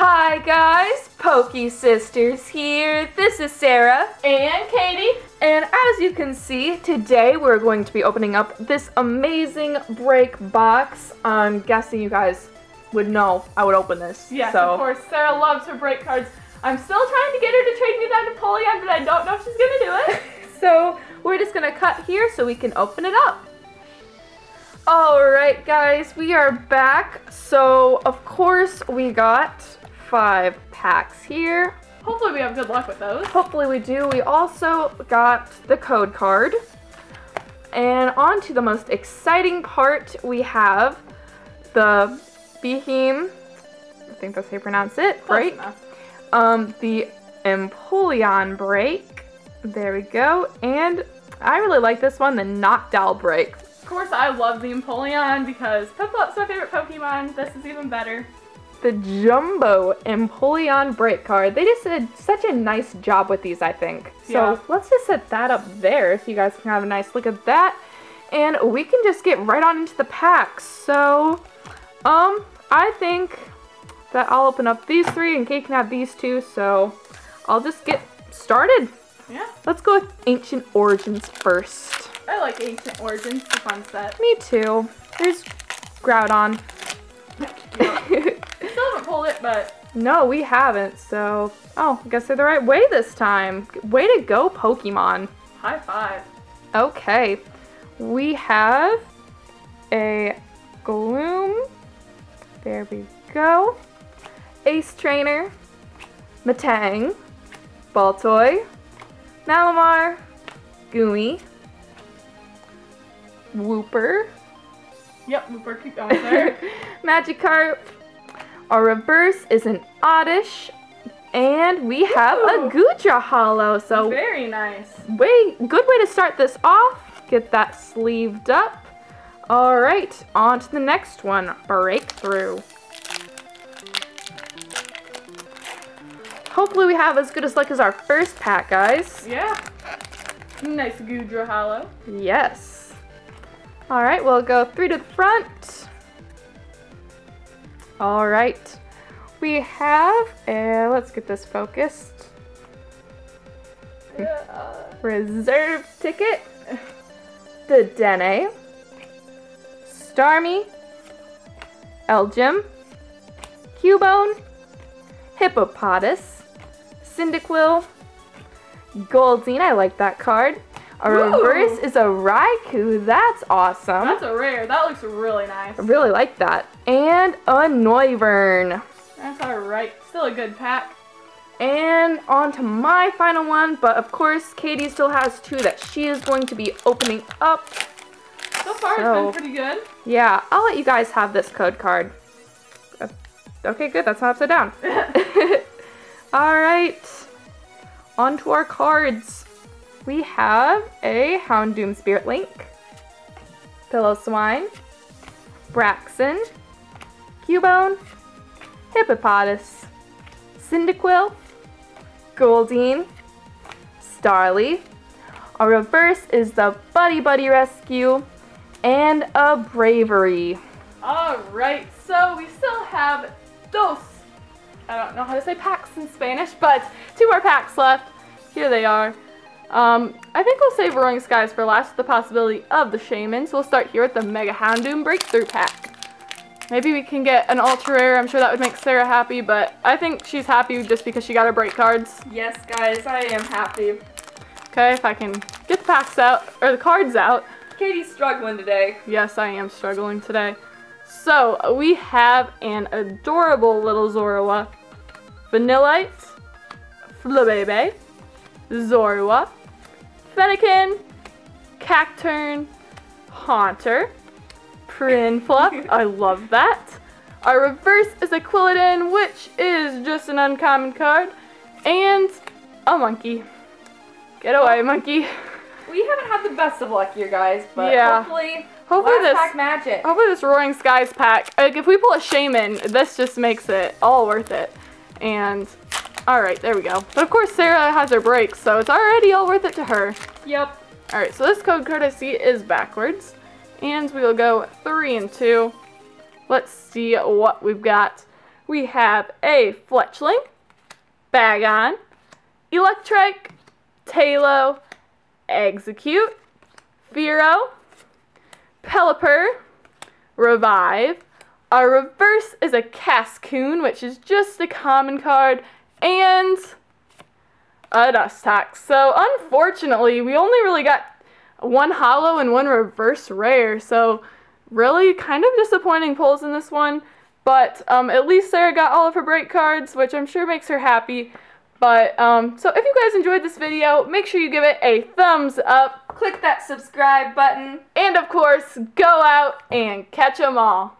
Hi guys, Pokey Sisters here. This is Sarah. And Katie. And as you can see, today we're going to be opening up this amazing break box. I'm guessing you guys would know I would open this. Yes, so. of course. Sarah loves her break cards. I'm still trying to get her to trade me that Empoleon, but I don't know if she's gonna do it. So we're just gonna cut here so we can open it up. Alright guys, we are back. So of course we got five packs here. Hopefully we have good luck with those. Hopefully we do. We also got the code card. And on to the most exciting part, we have the Beheeyem, I think that's how you pronounce it, break. Um, the Empoleon break. There we go. And I really like this one, the Noctowl break. Of course, I love the Empoleon because Piplup's my favorite Pokemon. This is even better. The Jumbo Empoleon break card. They just did such a nice job with these, I think. So Yeah. let's just set that up there so you guys can have a nice look at that. And we can just get right on into the packs. So, um, I think that I'll open up these three and Kate can have these two. So I'll just get started. Yeah, Let's go with Ancient Origins first. I like Ancient Origins. It's a fun set. Me too. There's Groudon. Still haven't pulled it, but no, we haven't, so... Oh, I guess they're the right way this time. Way to go, Pokemon. high five. Okay. We have a Gloom. There we go. Ace Trainer. Matang. Baltoy. Malamar. Goomy. Wooper. Yep, Looper, keep going there. Magikarp. Our reverse is an Oddish. And we have a Ooh. Goodra holo. So Very nice. way good way to start this off. Get that sleeved up. All right, on to the next one. Breakthrough. Hopefully we have as good as luck as our first pack, guys. Yeah. Nice Goodra holo. Yes. All right, we'll go three to the front. All right. We have, uh, let's get this focused. Yeah. Reserve ticket. The Dene. Starmie. Elgyem. Cubone. Hippopotas. Cyndaquil. Goldeen, I like that card. A Woo! reverse is a Raikou, that's awesome. That's a rare. That looks really nice. I really like that. And a Noivern. That's alright. Still a good pack. And on to my final one, but of course, Katie still has two that she is going to be opening up. So far, So- it's been pretty good. Yeah, I'll let you guys have this code card. Uh, Okay, good, that's not upside down. Alright, on to our cards. We have a Houndoom Spirit Link, Pillow Braxton, Cubone, Hippopotas, Cyndaquil, Goldeen, Starly. Our reverse is the Buddy Buddy Rescue, and a Bravery. Alright, so we still have dos. I don't know how to say packs in Spanish, but two more packs left. Here they are. Um, I think we'll save Roaring Skies for last with the possibility of the Shaymin. So we'll start here with the Mega Houndoom Breakthrough Pack. Maybe we can get an ultra rare. I'm sure that would make Sarah happy, but I think she's happy just because she got her break cards. Yes, guys, I am happy. Okay, if I can get the packs out, or the cards out. Katie's struggling today. Yes, I am struggling today. So, we have an adorable little Zorua, Vanillite, Flabebe, Zorua, Fennekin, Cacturne, Haunter, Prinfluff, I love that. Our reverse is a Quilladin, which is just an uncommon card, and a monkey. Get away, monkey. We haven't had the best of luck here, guys, but Yeah. hopefully, Hopefully this pack magic. Hopefully this Roaring Skies pack, like if we pull a Shaymin, this just makes it all worth it. And, alright, there we go. But of course Sarah has her breaks, so it's already all worth it to her. Yep. Alright, so this code card I see is backwards. And we will go three and two. Let's see what we've got. we have a Fletchling, Bagon, Electrike, Taillow, Exeggcute, Fearow, Pelipper, Revive. Our reverse is a Cascoon, which is just a common card, and a Dustox. So unfortunately, we only really got one holo and one reverse rare. So really kind of disappointing pulls in this one. But um, at least Sarah got all of her break cards, which I'm sure makes her happy. But, um, so if you guys enjoyed this video, make sure you give it a thumbs up. Click that subscribe button. And of course, go out and catch them all.